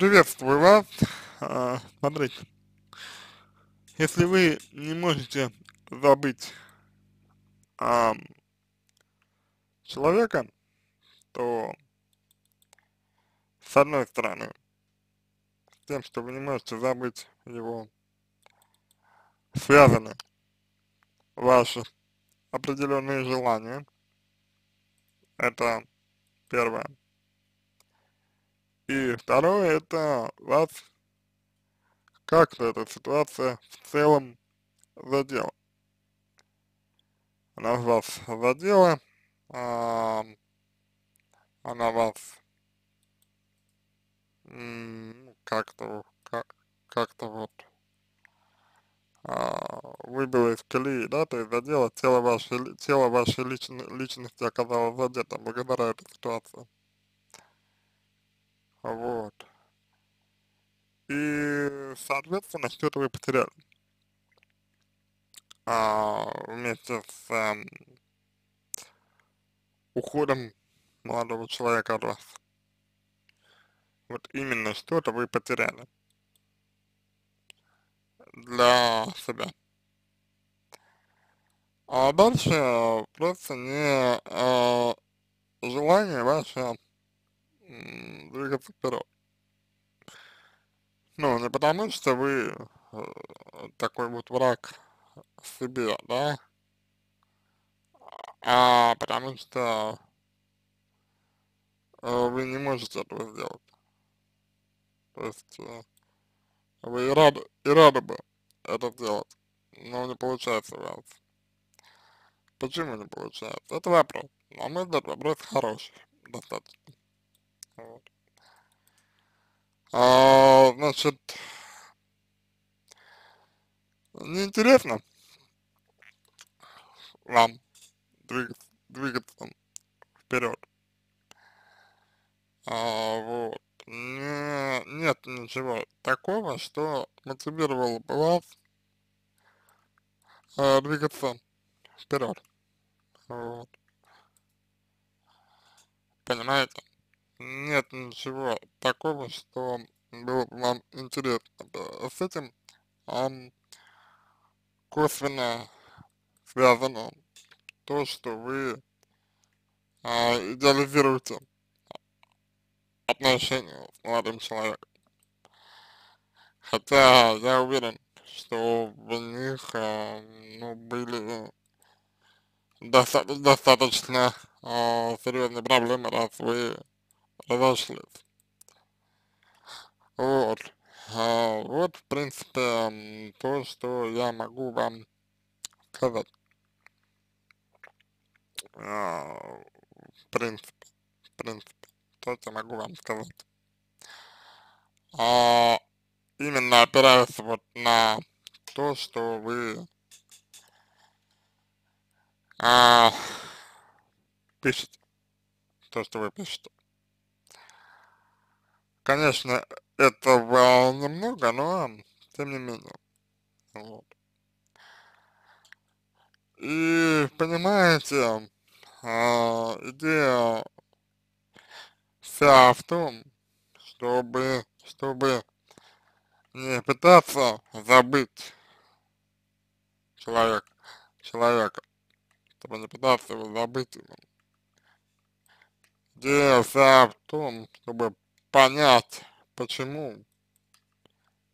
Приветствую вас. А, смотрите, если вы не можете забыть а, человека, то с одной стороны, с тем, что вы не можете забыть его, связаны ваши определенные желания, это первое. И второе, это вас как-то эта ситуация в целом задела. Она вас задела, а, она вас как-то как, как-то вот а, выбила из колеи, да, то есть задела тело вашей, тело вашей личности оказалось задето благодаря этой ситуации. Вот. И, соответственно, что-то вы потеряли. А, вместе с эм, уходом молодого человека от вас. Вот именно что-то вы потеряли для себя. А дальше просто не э, желание ваше двигаться вперед. Ну, не потому что вы э, такой вот враг себе, да, а потому что э, вы не можете этого сделать. То есть э, вы и рады, и рады бы это сделать, но не получается у вас. Почему не получается? Это вопрос. На мой взгляд, вопрос хороший, достаточно. А, значит, неинтересно вам двигаться, двигаться вперед. А, вот. Не, нет ничего такого, что мотивировало бы вас а, двигаться вперед. Вот. Понимаете? Нет ничего такого, что было бы вам интересно. С этим um, косвенно связано то, что вы а, идеализируете отношения с молодым человеком. Хотя я уверен, что в них а, ну, были доста достаточно а, серьезные проблемы, раз вы разошлись. Вот. А, вот, в принципе, то, что я могу вам сказать. А, в принципе, в принципе, то, что могу вам сказать. А, именно опираясь вот на то, что вы а, пишете, то, что вы пишете. Конечно, этого немного, но тем не менее. Вот. И понимаете, а, идея вся в том, чтобы, чтобы не пытаться забыть человека, человека, чтобы не пытаться его забыть. Идея вся в том, чтобы понять, почему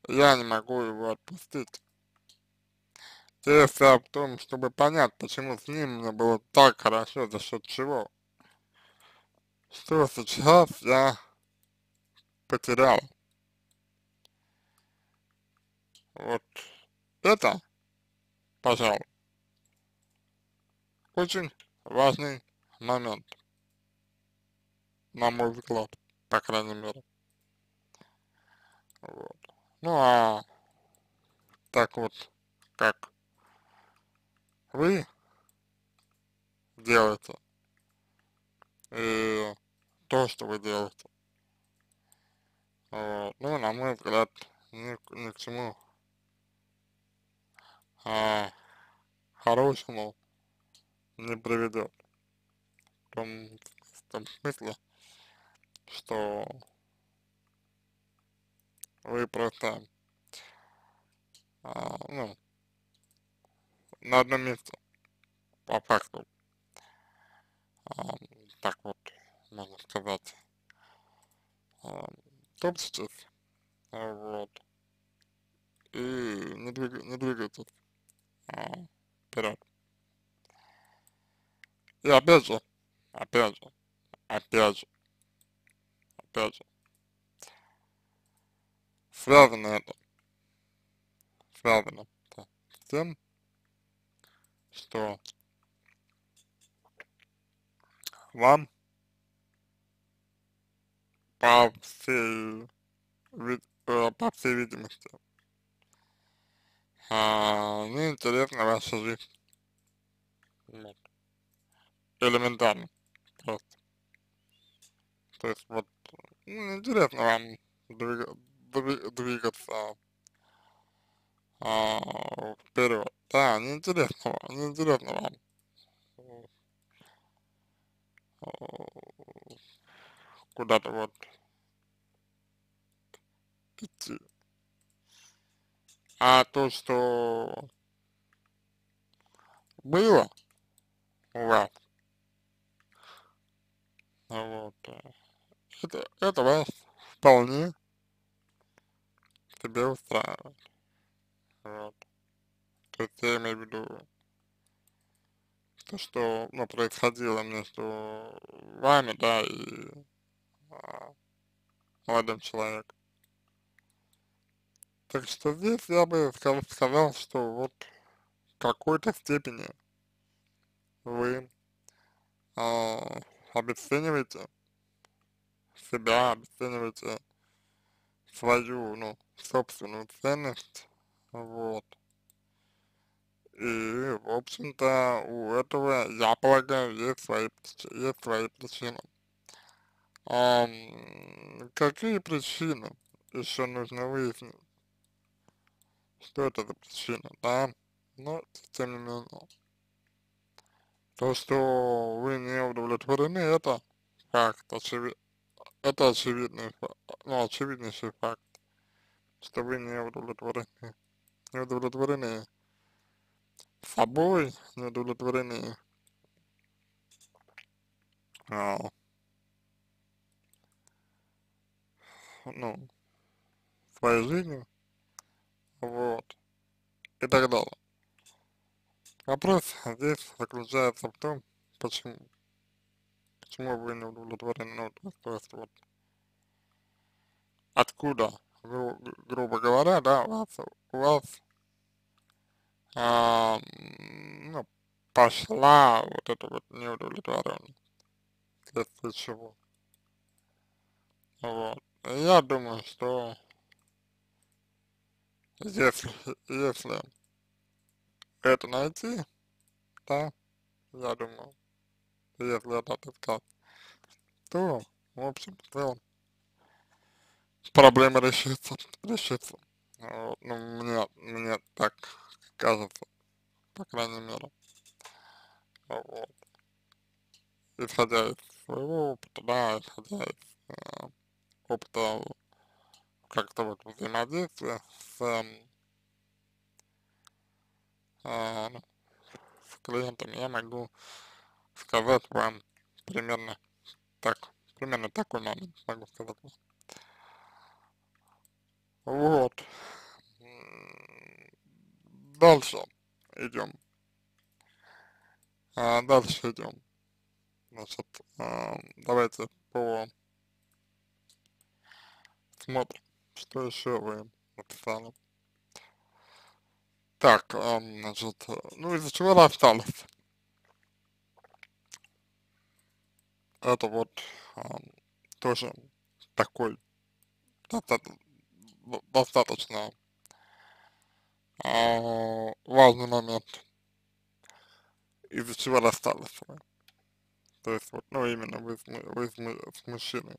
я не могу его отпустить. Дело в том, чтобы понять, почему с ним мне было так хорошо, за счет чего. Что сейчас я потерял. Вот это, пожалуй, очень важный момент, на мой взгляд по крайней мере. Вот. Ну а так вот, как вы делаете, и то, что вы делаете, вот, ну, на мой взгляд, ни, ни к чему а, хорошему не приведет. В том, в том смысле, что вы просто, а, ну, на одном месте, по факту, а, так вот, можно сказать, а, топчетесь, а, вот, и не, двиг, не двигаетесь а, вперед. И опять же, опять же, опять же, опять связано это, связано это с тем, что вам по всей, по всей видимости а, мне интересна ваша жизнь. Вот. Элементарно. Просто. То есть вот, ну, интересно вам двига, дви, двигаться а, вперед. Да, неинтересно неинтересно вам. Куда-то вот идти. А то, что было у вас, вот, э, это, это вас вполне себе устраивает. Вот. То есть я имею в виду то, что ну, происходило между вами, да, и а, молодым человеком. Так что здесь я бы сказал, что вот в какой-то степени вы э, обесцениваете себя, обесцениваете свою, ну, собственную ценность, вот. И, в общем-то, у этого, я полагаю, есть свои, есть свои причины. А, какие причины еще нужно выяснить? что это за причина, да, но тем не менее. То, что вы не удовлетворены, это факт, очевид... это очевидный, ну, очевиднейший факт, что вы не удовлетворены, не удовлетворены собой, не удовлетворены а, ну, своей жизнью, вот, и так далее. Вопрос здесь заключается в том, почему, почему вы не удовлетворены, ну, то, есть вот, откуда, гру, грубо говоря, да, у вас, у вас а, ну, пошла вот эта вот неудовлетворенность, вследствие чего. Вот. Я думаю, что если, если это найти, да, я думаю, если это отыскать, то, в общем, в целом, проблема решится, решится. Вот, ну, мне, мне так кажется, по крайней мере. Вот. Исходя из своего опыта, да, исходя из э, опыта как-то вот взаимодействие с, э, ну, с клиентом, я могу сказать вам примерно так, примерно такой момент могу сказать вам. Вот. Дальше идем. А, дальше идем. Значит, а, давайте по смотрим. Что еще вы написали? Так, эм, значит, ну из-за чего расстались? Это вот эм, тоже такой достаточно, э, важный момент, из-за чего расстались вы. То есть вот, ну именно вы, вы с мужчиной.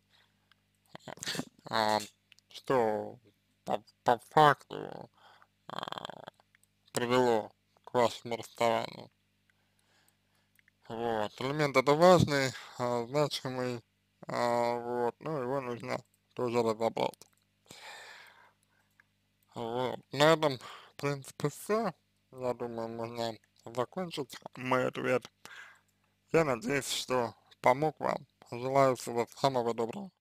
А, что по, по факту а, привело к вашему расставанию. Вот, элемент это важный, а, значимый, а, вот, ну его нужно тоже разобрать. Вот. На этом, в принципе, все. Я думаю, можно закончить мой ответ. Я надеюсь, что помог вам. Желаю всего самого доброго.